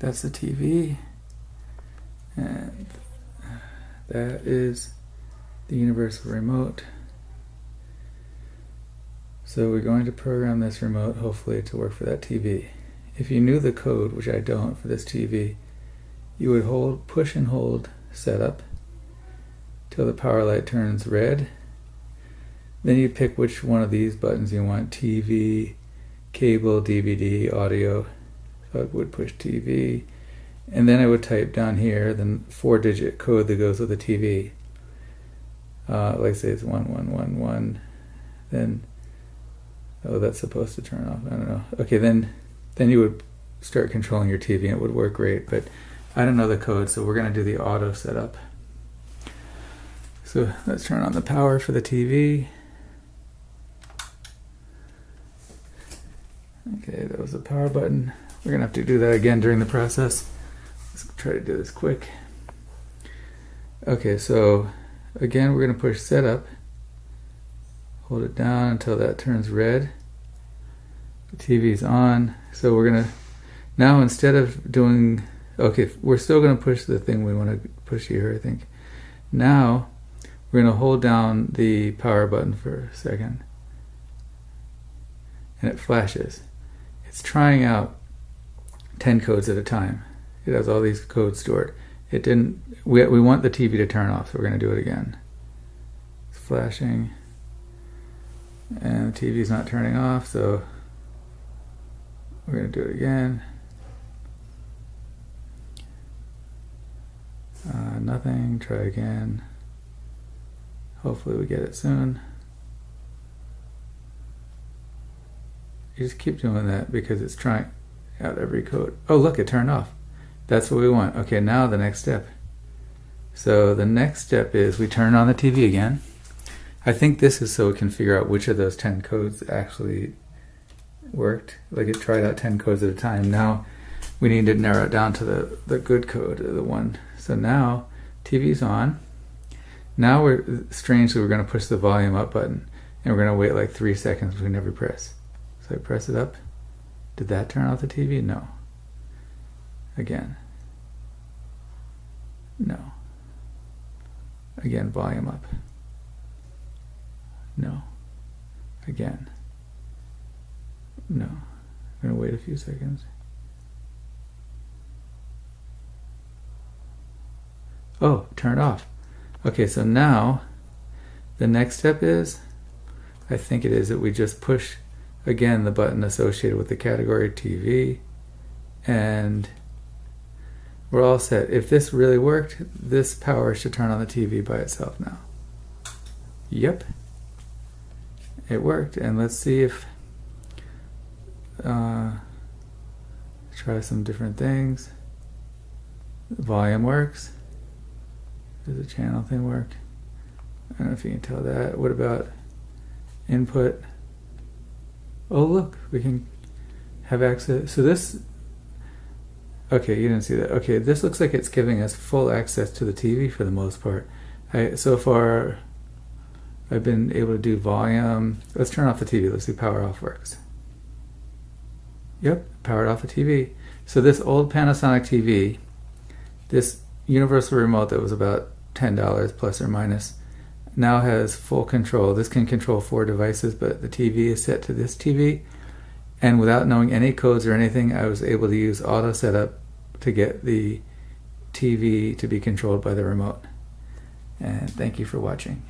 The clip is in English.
That's the TV. And that is the universal remote. So we're going to program this remote hopefully to work for that TV. If you knew the code, which I don't for this TV, you would hold push and hold setup till the power light turns red. Then you pick which one of these buttons you want TV, cable, DVD, audio. I would push TV. And then I would type down here the four digit code that goes with the TV. Uh, like say it's 1111. Then, oh, that's supposed to turn off. I don't know. Okay, then, then you would start controlling your TV and it would work great. But I don't know the code, so we're going to do the auto setup. So let's turn on the power for the TV. Okay, that was the power button. We're gonna have to do that again during the process. Let's try to do this quick. Okay, so again, we're gonna push setup. Hold it down until that turns red. The TV's on. So we're gonna, now instead of doing, okay, we're still gonna push the thing we wanna push here, I think. Now, we're gonna hold down the power button for a second. And it flashes. It's trying out 10 codes at a time. It has all these codes stored. It didn't, we, we want the TV to turn off, so we're going to do it again. It's flashing. And the TV's not turning off, so we're going to do it again. Uh, nothing, try again. Hopefully we get it soon. You just keep doing that because it's trying out every code. Oh, look, it turned off. That's what we want. Okay, now the next step. So the next step is we turn on the TV again. I think this is so we can figure out which of those 10 codes actually worked. Like it tried out 10 codes at a time. Now we need to narrow it down to the, the good code, the one. So now TV's on. Now we're, strangely, we're going to push the volume up button and we're going to wait like three seconds between every press. So I press it up. Did that turn off the TV? No. Again. No. Again, volume up. No. Again. No. I'm going to wait a few seconds. Oh, turn it off. Okay, so now the next step is, I think it is that we just push again the button associated with the category TV and we're all set. If this really worked, this power should turn on the TV by itself now. Yep. It worked. And let's see if uh, try some different things. The volume works. Does the channel thing work? I don't know if you can tell that. What about input? Oh look, we can have access. So this, okay, you didn't see that. Okay, this looks like it's giving us full access to the TV for the most part. I, so far, I've been able to do volume. Let's turn off the TV. Let's see power off works. Yep, powered off the TV. So this old Panasonic TV, this universal remote that was about $10 plus or minus, now has full control. This can control four devices, but the TV is set to this TV. And without knowing any codes or anything, I was able to use auto setup to get the TV to be controlled by the remote. And thank you for watching.